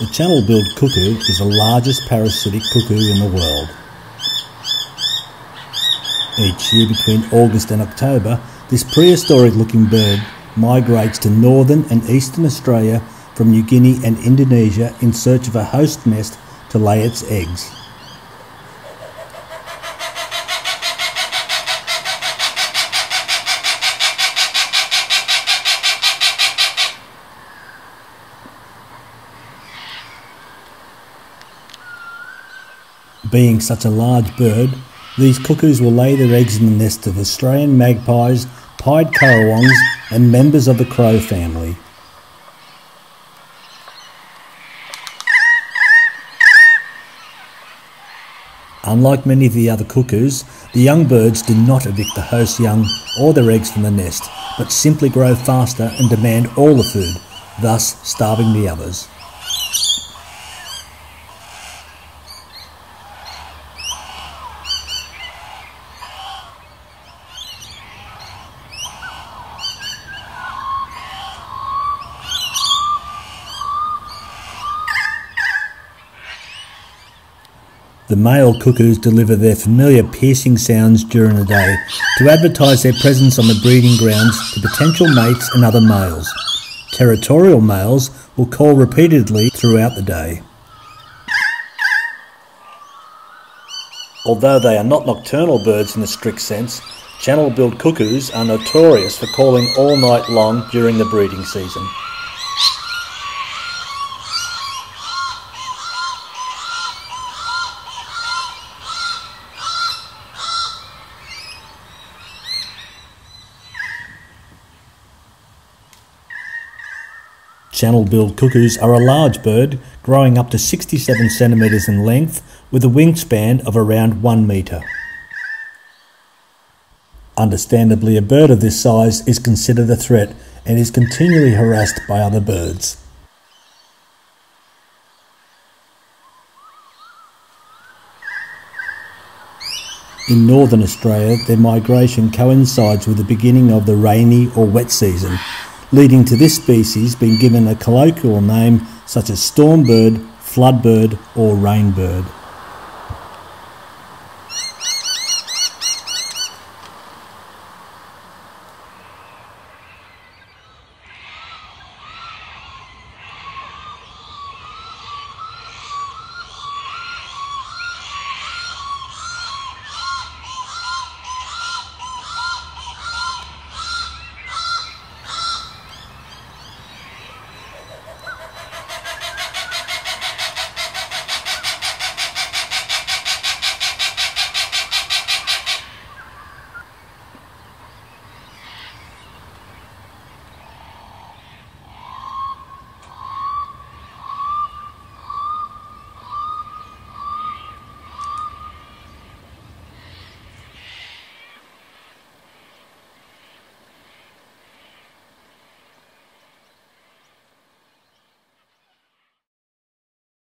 The channel-billed cuckoo is the largest parasitic cuckoo in the world. Each year between August and October, this prehistoric looking bird migrates to northern and eastern Australia from New Guinea and Indonesia in search of a host nest to lay its eggs. Being such a large bird, these cuckoos will lay their eggs in the nest of Australian magpies, pied currawongs, and members of the crow family. Unlike many of the other cuckoos, the young birds do not evict the host young or their eggs from the nest, but simply grow faster and demand all the food, thus starving the others. The male cuckoos deliver their familiar piercing sounds during the day to advertise their presence on the breeding grounds to potential mates and other males. Territorial males will call repeatedly throughout the day. Although they are not nocturnal birds in the strict sense, channel-billed cuckoos are notorious for calling all night long during the breeding season. Channel-billed cuckoos are a large bird, growing up to 67 centimetres in length with a wingspan of around 1 metre. Understandably, a bird of this size is considered a threat and is continually harassed by other birds. In northern Australia, their migration coincides with the beginning of the rainy or wet season, leading to this species being given a colloquial name such as stormbird, floodbird, or rainbird.